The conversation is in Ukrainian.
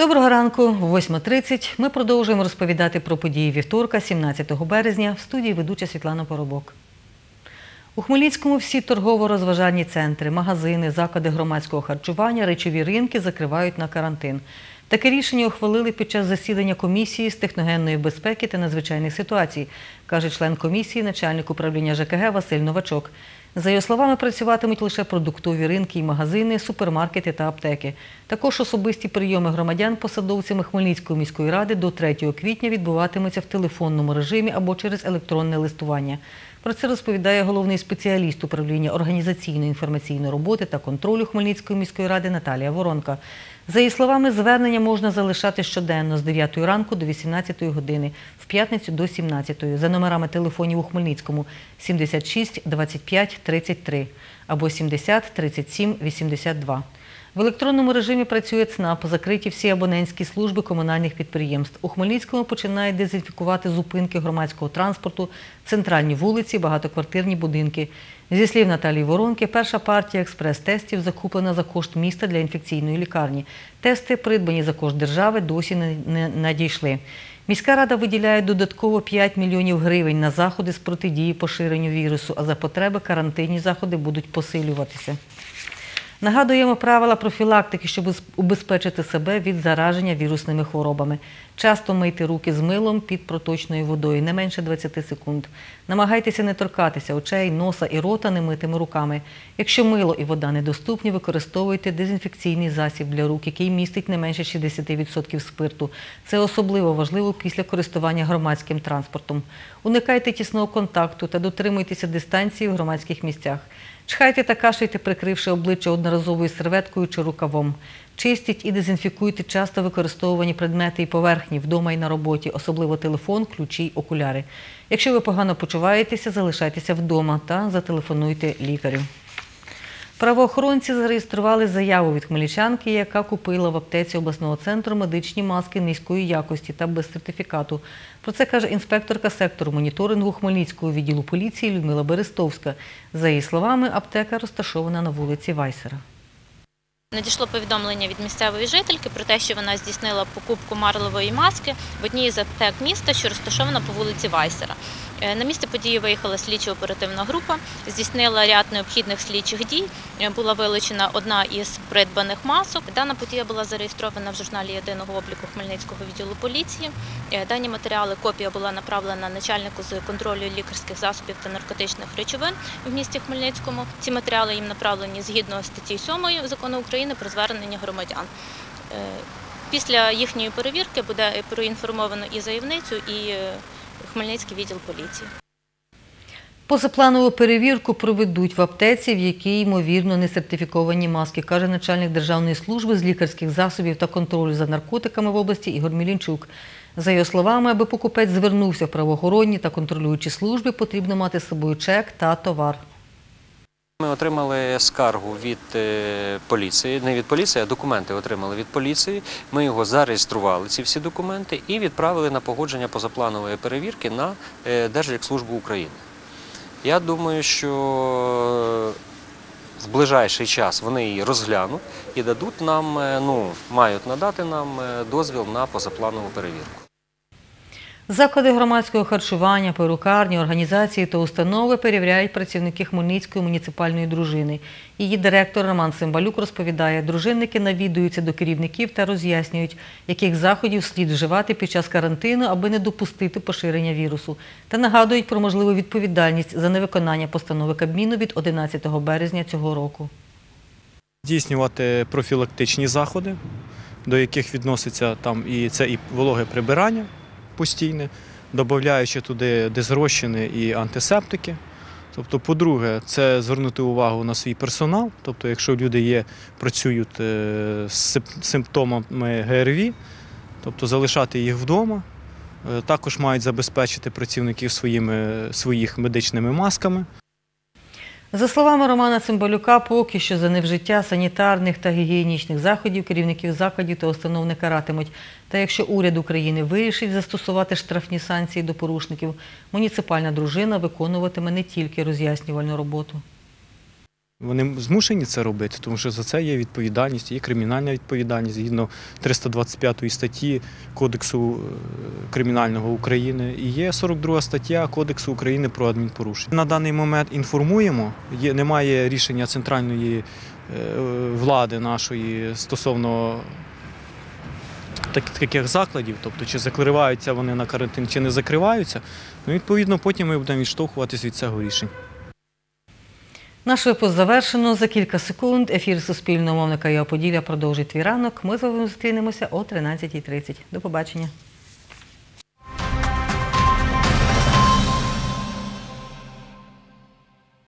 Доброго ранку, 8.30. Ми продовжуємо розповідати про події вівторка, 17 березня. В студії ведуча Світлана Поробок. У Хмельницькому всі торгово-розважальні центри, магазини, заклади громадського харчування, речові ринки закривають на карантин. Таке рішення ухвалили під час засідання комісії з техногенної безпеки та надзвичайних ситуацій, каже член комісії, начальник управління ЖКГ Василь Новачок. За його словами, працюватимуть лише продуктові ринки і магазини, супермаркети та аптеки. Також особисті прийоми громадян посадовцями Хмельницької міської ради до 3 квітня відбуватимуться в телефонному режимі або через електронне листування. Про це розповідає головний спеціаліст управління організаційної інформаційної роботи та контролю Хмельницької міської ради Наталія Воронка. За її словами, звернення можна залишати щоденно з 9 ранку до 18 години, в п'ятницю до 17 за номерами телефонів у Хмельницькому 76 25 33 або 70 37 82. В електронному режимі працює ЦНАП, закриті всі абонентські служби комунальних підприємств. У Хмельницькому починають дезінфікувати зупинки громадського транспорту, центральні вулиці, багатоквартирні будинки. Зі слів Наталії Воронки, перша партія експрес-тестів закуплена за кошт міста для інфекційної лікарні. Тести, придбані за кошт держави, досі не- надійшли. Міська рада виділяє додатково 5 мільйонів гривень на заходи з протидії поширенню вірусу, а за потреби карантинні заходи будуть посилюватися. Нагадуємо правила профілактики, щоб убезпечити себе від зараження вірусними хворобами. Часто мийте руки з милом під проточною водою, не менше 20 секунд. Намагайтеся не торкатися очей, носа і рота немитими руками. Якщо мило і вода недоступні, використовуйте дезінфекційний засіб для рук, який містить не менше 60% спирту. Це особливо важливо після користування громадським транспортом. Уникайте тісного контакту та дотримуйтеся дистанції в громадських місцях. Чхайте та кашляйте, прикривши обличчя одноразовою серветкою чи рукавом. Чистіть і дезінфікуйте часто використовувані предмети і поверхні вдома і на роботі, особливо телефон, ключі окуляри. Якщо ви погано почуваєтеся, залишайтеся вдома та зателефонуйте лікарю. Правоохоронці зареєстрували заяву від хмельничанки, яка купила в аптеці обласного центру медичні маски низької якості та без сертифікату. Про це каже інспекторка сектору моніторингу Хмельницького відділу поліції Людмила Берестовська. За її словами, аптека розташована на вулиці Вайсера. Надійшло повідомлення від місцевої жительки про те, що вона здійснила покупку марлевої маски в одній з аптек міста, що розташована по вулиці Вайсера. Е, На місце події виїхала слідчо-оперативна група, здійснила ряд необхідних слідчих дій. Е, Була вилучена одна із придбаних масок. Дана подія була зареєстрована в журналі єдиного обліку Хмельницького відділу поліції. Е, Дані матеріали копія була направлена начальнику з контролю лікарських засобів та наркотичних речовин в місті Хмельницькому. Ці матеріали їм направлені згідно статті 7 закону України про звернення громадян. Е, Після їхньої перевірки буде проінформовано і заявницю, і е, Хмельницький відділ поліції. Позапланову перевірку проведуть в аптеці, в якій, ймовірно, не сертифіковані маски, каже начальник Державної служби з лікарських засобів та контролю за наркотиками в області Ігор Мілінчук. За його словами, аби покупець звернувся в правоохоронні та контролюючі служби, потрібно мати з собою чек та товар. Ми отримали скаргу від е, поліції, не від поліції, а документи отримали від поліції. Ми його зареєстрували, ці всі документи, і відправили на погодження позапланової перевірки на е, Держлікслужбу України. Я думаю, що в ближайший час вони її розглянуть і дадуть нам, е, ну, мають надати нам е, дозвіл на позапланову перевірку. Заклади громадського харчування, перукарні, організації та установи перевіряють працівники Хмельницької муніципальної дружини. Її директор Роман Симбалюк розповідає, дружинники навідуються до керівників та роз'яснюють, яких заходів слід вживати під час карантину, аби не допустити поширення вірусу. Та нагадують про можливу відповідальність за невиконання постанови Кабміну від 11 березня цього року. здійснювати профілактичні заходи, до яких відноситься там і це і вологе прибирання постійне, додаючи туди дезрощини і антисептики. Тобто, по-друге, це звернути увагу на свій персонал. Тобто, якщо люди є, працюють е, з симптомами ГРВІ, тобто залишати їх вдома. Е, Також мають забезпечити працівників своїми, своїх медичними масками. За словами Романа Цимбалюка, поки що за невжиття санітарних та гігієнічних заходів керівників закладів та установ не каратимуть. Та якщо уряд України вирішить застосувати штрафні санкції до порушників, муніципальна дружина виконуватиме не тільки роз'яснювальну роботу. Вони змушені це робити, тому що за це є відповідальність, є кримінальна відповідальність згідно 325 статті Кодексу е, Кримінального України і є 42 стаття Кодексу України про адмінпорушення. На даний момент інформуємо. Є, немає рішення центральної е, влади нашої стосовно так- таких закладів, тобто чи закриваються вони на карантин, чи не закриваються. Ну, відповідно, потім ми будемо відштовхуватись від цього рішення. Наш випуск завершено. За кілька секунд ефір Суспільного мовника Його Поділля» продовжить твій ранок. Ми з вами зустрінемося о 13.30. До побачення.